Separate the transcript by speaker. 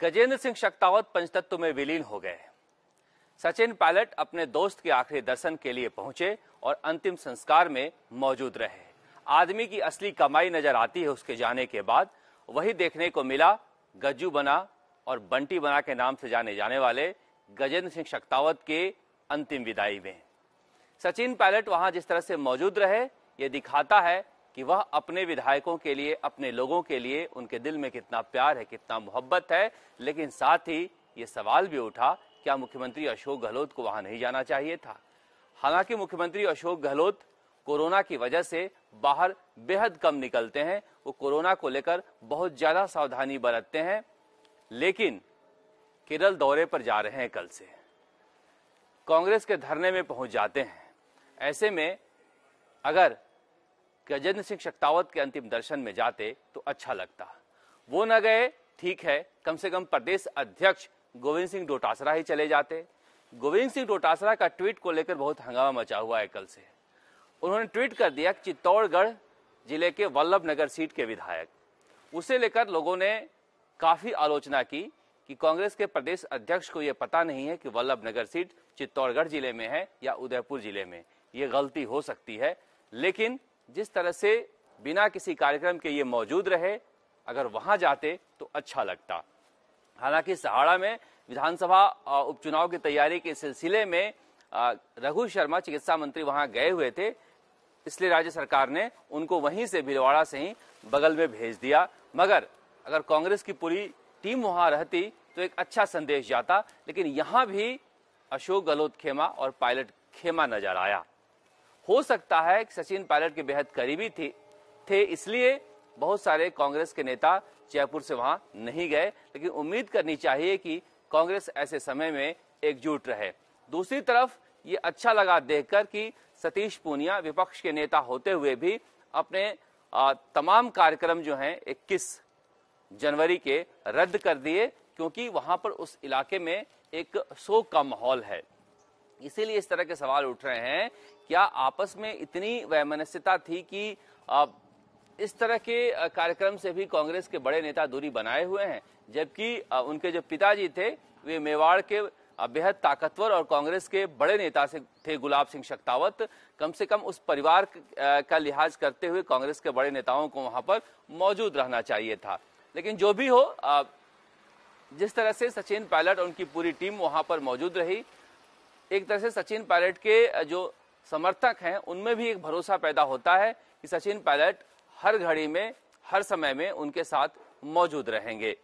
Speaker 1: गजेंद्र सिंह शक्तावत पंचतत्व में विलीन हो गए। सचिन पायलट अपने दोस्त के आखिरी दर्शन के लिए पहुँचे और अंतिम संस्कार में मौजूद रहे। आदमी की असली कमाई नज़र आती है उसके जाने के बाद। वही देखने को मिला, गज्जू बना और बंटी बना के नाम से जाने जाने वाले गजेंद्र सिंह शक्तावत के अंतिम विदाई में। सचिन पायलट वहाँ जिस तरह से मौजूद रहे, ये दिखाता है कि वह अपने विधायकों के लिए, अपने लोगों के लिए उनके दिल में कितना प्यार है, कितना मोहब्बत है। लेकिन साथ ही ये सवाल भी उठा, क्या मुख्यमंत्री अशोक गहलोत को वहाँ नहीं जाना चाहिए था? हालाँकि मुख्यमंत्री अशोक गहलोत कोरोना की वजह से बाहर बेहद कम निकलते हैं। वो कोरोना को लेकर बहुत ज़्यादा सावधानी बरतते हैं। लेकिन केरल दौरे पर जा रहे हैं कल से। कांग्रेस के धरने में पहुँच जाते हैं। ऐसे में अगर गजेंद्र सिंह शक्तावत के अंतिम दर्शन में जाते तो अच्छा लगता। वो न गए, ठीक है, कम से कम प्रदेश अध्यक्ष गोविंद सिंह डोटासरा ही चले जाते। गोविंद सिंह डोटासरा का ट्वीट को लेकर बहुत हंगामा मचा हुआ है कल से। उन्होंने ट्वीट कर दिया कि चित्तौड़गढ़ ज़िले के वल्लभ नगर सीट के विधायक। उसे लेकर लोगों ने काफ़ी आलोचना की कि कांग्रेस के प्रदेश अध्यक्ष को यह पता नहीं है कि वल्लभ नगर सीट चित्तौड़गढ़ ज़िले में है या उदयपुर ज़िले में। ये गलती हो सकती है, लेकिन जिस तरह से बिना किसी कार्यक्रम के ये मौजूद रहे, अगर वहाँ जाते तो अच्छा लगता। हालाँकि सहाड़ा में विधानसभा उपचुनाव की तैयारी के सिलसिले में रघु शर्मा चिकित्सा मंत्री वहाँ गए हुए थे, इसलिए राज्य सरकार ने उनको वहीं से भिलवाड़ा से ही बगल में भेज दिया। मगर अगर कांग्रेस की पूरी टीम वहाँ रहती तो एक अच्छा संदेश जाता, लेकिन यहाँ भी अशोक गहलोत खेमा और पायलट खेमा नज़र आया। हो सकता है कि सचिन पायलट के बेहद करीबी थी, थे, इसलिए बहुत सारे कांग्रेस के नेता जयपुर से वहाँ नहीं गए, लेकिन उम्मीद करनी चाहिए कि कांग्रेस ऐसे समय में एकजुट रहे। दूसरी तरफ़, ये अच्छा लगा देखकर कि सतीश पूनिया विपक्ष के नेता होते हुए भी अपने तमाम कार्यक्रम जो हैं 21 जनवरी के रद्द कर दिए, क्योंकि वहाँ पर उस इलाके में एक शोक का माहौल है। इसीलिए इस तरह के सवाल उठ रहे हैं क्या आपस में इतनी वैमनस्यता थी कि इस तरह के कार्यक्रम से भी कांग्रेस के बड़े नेता दूरी बनाए हुए हैं? जबकि उनके जो पिताजी थे, वे मेवाड़ के बेहद ताकतवर और कांग्रेस के बड़े नेता से थे गुलाब सिंह शक्तावत। कम से कम उस परिवार का लिहाज करते हुए कांग्रेस के बड़े नेताओं को वहाँ पर मौजूद रहना चाहिए था। लेकिन जो भी हो जिस तरह से सचिन पायलट और उनकी पूरी टीम वहाँ पर मौजूद रही, एक तरह से सचिन पायलट के जो समर्थक हैं, उनमें भी एक भरोसा पैदा होता है कि सचिन पायलट हर घड़ी में, हर समय में उनके साथ मौजूद रहेंगे।